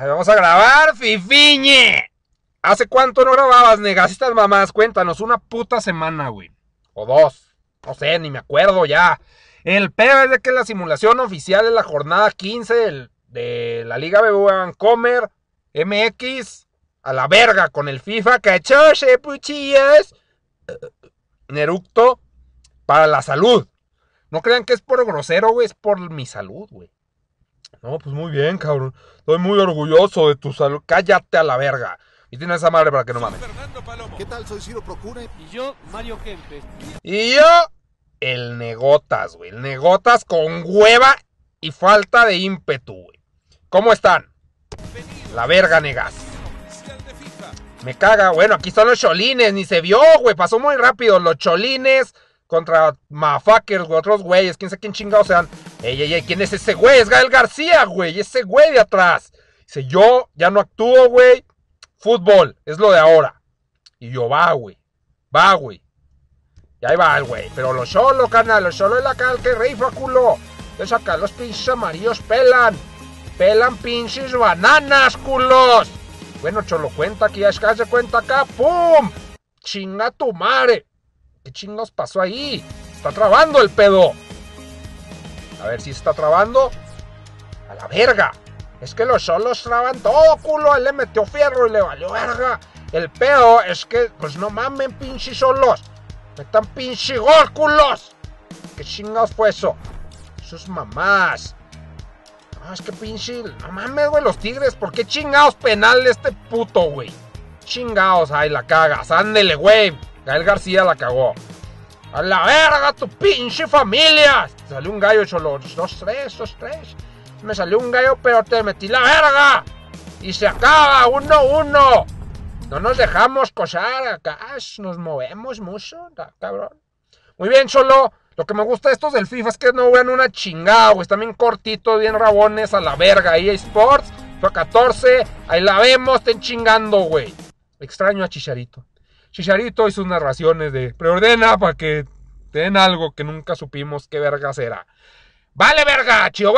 Vamos a grabar, Fifiñe. ¿Hace cuánto no grababas, negas? Estas mamás, cuéntanos, una puta semana, güey. O dos. No sé, ni me acuerdo ya. El peor es de que la simulación oficial es la jornada 15 de la Liga BBVA Vancomer MX a la verga con el FIFA. Cachoche, puchillas. Neructo para la salud. No crean que es por grosero, güey, es por mi salud, güey. No, pues muy bien, cabrón. Estoy muy orgulloso de tu salud. Cállate a la verga. Y tienes esa madre para que no mames. ¿Qué tal? Soy Ciro Procura. Y yo, Mario Kempes. Y yo, el Negotas, güey. El Negotas con hueva y falta de ímpetu, güey. ¿Cómo están? La verga, negas. Me caga. Bueno, aquí están los cholines. Ni se vio, güey. Pasó muy rápido. Los cholines contra motherfuckers, güey. Otros güeyes. Quién sabe quién chingados sean. Ey, ey, ey. ¿Quién es ese güey? Es Gael García, güey. Ese güey de atrás. Dice, yo ya no actúo, güey. Fútbol. Es lo de ahora. Y yo, va, güey. Va, güey. Y ahí va el güey. Pero los solo, canal. Los solo es la cal que rey, culo. Entonces acá los pinches amarillos pelan. Pelan pinches bananas, culos. Bueno, cholo, cuenta aquí, ya se cuenta acá. ¡Pum! Chinga tu madre. ¿Qué chingos pasó ahí? Está trabando el pedo. A ver si está trabando. A la verga. Es que los solos traban todo, culo. Él le metió fierro y le valió verga. El pedo es que, pues no mamen, pinches solos. Metan pinche gol, culos. ¿Qué chingados fue eso? Sus mamás. No, es que pinche. No mames, güey, los tigres. ¿Por qué chingados penal este puto, güey? Chingados, ay, la cagas. Ándele, güey. Gael García la cagó. A la verga, tu pinche familia. Salió un gallo, cholo. Dos, tres, dos, tres. Me salió un gallo, pero te metí la verga. Y se acaba, uno, uno. No nos dejamos cosar acá. Nos movemos mucho, cabrón. Muy bien, cholo. Lo que me gusta de estos del FIFA es que no vean una chingada, güey. Están bien cortitos, bien rabones a la verga. EA Sports, fue 14. Ahí la vemos, estén chingando, güey. Extraño a Chicharito. Chicharito y sus narraciones de preordena para que den algo que nunca supimos qué verga será. Vale, verga, chido.